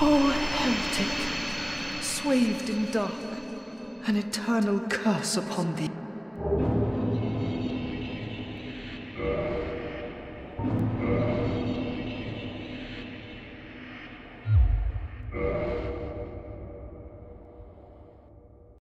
O, heretic, swathed in dark, an eternal curse upon thee.